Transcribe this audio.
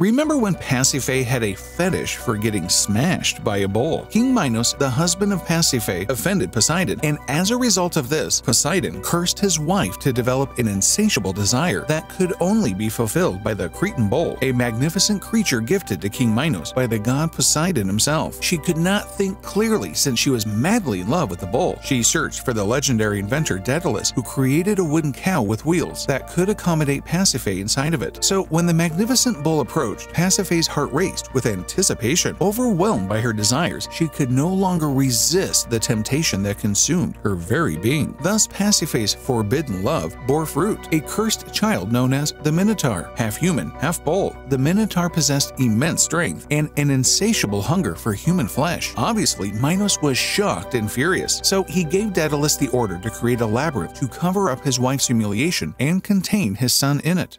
Remember when Pasiphae had a fetish for getting smashed by a bull? King Minos, the husband of Pasiphae, offended Poseidon, and as a result of this, Poseidon cursed his wife to develop an insatiable desire that could only be fulfilled by the Cretan bull, a magnificent creature gifted to King Minos by the god Poseidon himself. She could not think clearly since she was madly in love with the bull. She searched for the legendary inventor Daedalus, who created a wooden cow with wheels that could accommodate Pasiphae inside of it. So when the magnificent bull approached, approached, Pasiphae's heart raced with anticipation. Overwhelmed by her desires, she could no longer resist the temptation that consumed her very being. Thus, Pasiphae's forbidden love bore fruit, a cursed child known as the Minotaur. Half human, half bull, the Minotaur possessed immense strength and an insatiable hunger for human flesh. Obviously, Minos was shocked and furious, so he gave Daedalus the order to create a labyrinth to cover up his wife's humiliation and contain his son in it.